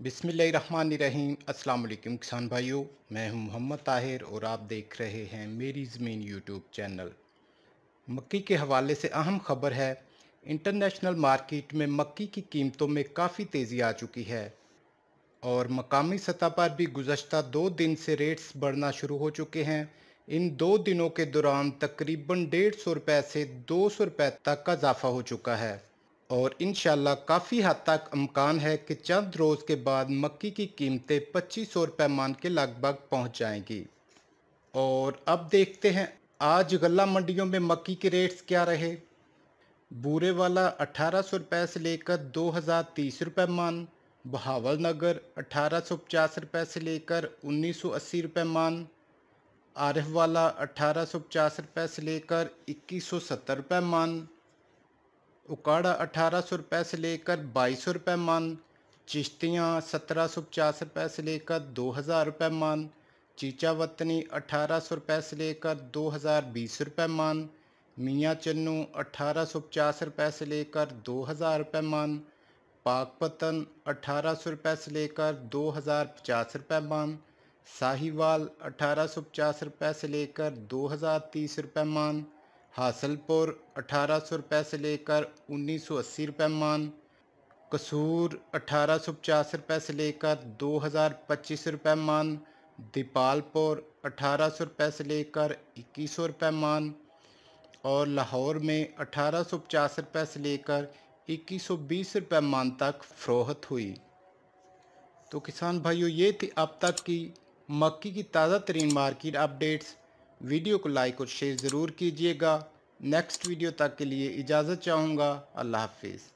बिसमीम वालेकुम किसान भाइयों, मैं हूँ मोहम्मद ताहिर और आप देख रहे हैं मेरी ज़मीन यूट्यूब चैनल। मक्की के हवाले से अहम खबर है, इंटरनेशनल मार्केट में मक्की की कीमतों में काफ़ी तेज़ी आ चुकी है और मकामी सतह पर भी गुज्त दो दिन से रेट्स बढ़ना शुरू हो चुके हैं। इन दो दिनों के दौरान तकरीबन डेढ़ सौ रुपये से दो सौ रुपये तक का इजाफा हो चुका है। और इन काफ़ी हद तक अमकान है कि चंद रोज़ के बाद मक्की की कीमतें पच्चीस सौ रुपये मान के लगभग पहुँच जाएँगी। और अब देखते हैं, आज गला मंडियों में मक्की के रेट्स क्या रहे? बूरे वाला अठारह सौ रुपये से लेकर दो हज़ार तीस रुपये मान, बहावल नगर अठारह सौ पचास रुपये से लेकर उन्नीस सौ अस्सी रुपये मान, आरिफ वाला अठारह सौ पचास रुपये से लेकर इक्कीस सौ सत्तर रुपये मान उकाड़ा अठारह सौ रुपये से लेकर बाईस सौ रुपये मान चिश्तियाँ सत्रह सौ पचास रुपये से लेकर दो हज़ार रुपये मान चीचा वतनी अठारह सौ रुपये से लेकर दो हज़ार बीस रुपये मान मियाँ चन्नू अठारह सौ पचास रुपये से लेकर दो हज़ार रुपये मान पाकपतन अठारह सौ रुपये से लेकर दो हज़ार पचास रुपये मान साहिवाल अठारह सौ पचास रुपये से लेकर दो हज़ार तीस रुपये मान हासलपुर अठारह सौ रुपये से लेकर उन्नीस सौ अस्सी रुपये मान कसूर अठारह सौ पचास रुपये से लेकर दो हज़ार पच्चीस रुपये मान दीपालपुर अठारह सौ रुपये से लेकर इक्कीस सौ रुपये मान और लाहौर में अठारह सौ पचास रुपये से लेकर इक्कीस सौ बीस रुपये मान तक फ़रोहत हुई। तो किसान भाइयों, ये थी अब तक की मक्की की ताज़ा तरीन मार्केट अपडेट्स। वीडियो को लाइक और शेयर ज़रूर कीजिएगा। नेक्स्ट वीडियो तक के लिए इजाज़त चाहूँगा। अल्लाह हाफिज़।